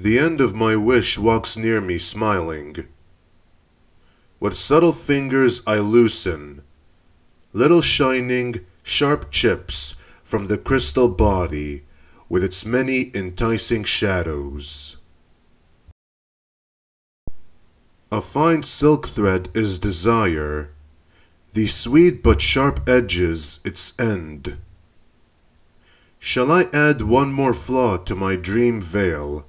The end of my wish walks near me smiling. With subtle fingers I loosen little shining, sharp chips from the crystal body with its many enticing shadows. A fine silk thread is desire, the sweet but sharp edges its end. Shall I add one more flaw to my dream veil?